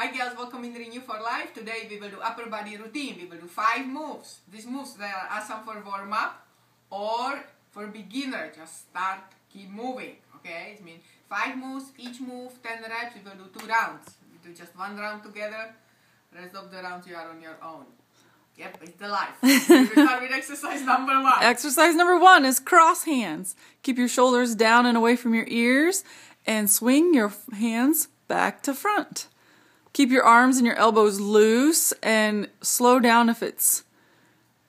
Hi girls, welcome in Renew for Life. Today we will do upper body routine. We will do five moves. These moves they are awesome for warm up or for beginner. Just start, keep moving. Okay, it means five moves, each move, 10 reps. We will do two rounds. We do just one round together. Rest of the rounds you are on your own. Yep, it's the life. we start with exercise number one. Exercise number one is cross hands. Keep your shoulders down and away from your ears and swing your hands back to front. Keep your arms and your elbows loose and slow down if it's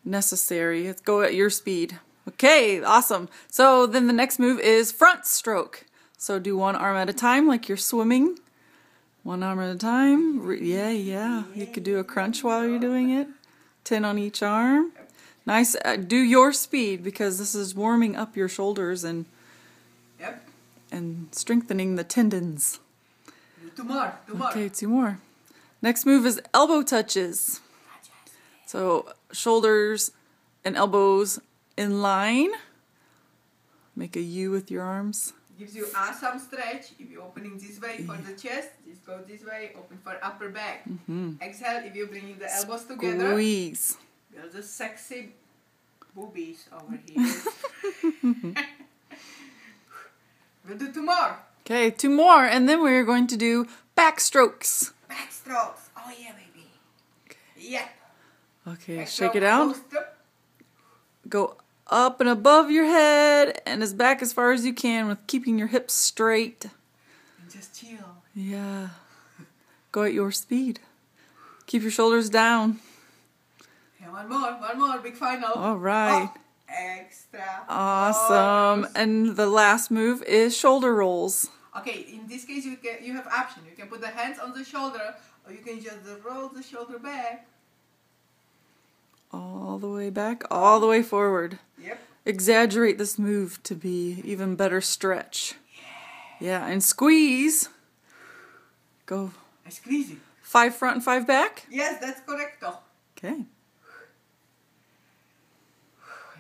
necessary. Let's go at your speed. Okay, awesome. So then the next move is front stroke. So do one arm at a time like you're swimming. One arm at a time. Yeah, yeah. You could do a crunch while you're doing it. 10 on each arm. Nice. Uh, do your speed because this is warming up your shoulders and Yep. and strengthening the tendons. Okay, two more. Next move is elbow touches. So shoulders and elbows in line. Make a U with your arms. Gives you awesome stretch. If you're opening this way for the chest, just go this way, open for upper back. Mm-hmm. Exhale if you're bringing the elbows together. Squeeze. There's a sexy boobies over here. we'll do two more. Okay, two more, and then we're going to do back strokes. Back strokes. Oh yeah, baby. Yep. Okay, shake it out. Go up and above your head and as back as far as you can with keeping your hips straight. And just chill. Yeah. Go at your speed. Keep your shoulders down. And one more, one more, big final. All right. Oh, extra. Awesome. bonus. And the last move is shoulder rolls. Okay, in this case you can you have option. You can put the hands on the shoulder or you can just roll the shoulder back. All the way back, all the way forward. Yep. Exaggerate this move to be even better stretch. Yeah, and squeeze. Go I squeeze it. five front and five back. Yes, that's correct. Okay.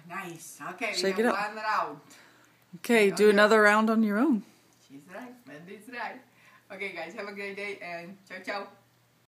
Nice. Okay, Shake we it up. one round. Okay, do another round on your own. She's right. Mandy's right. Okay, guys, have a great day and ciao ciao.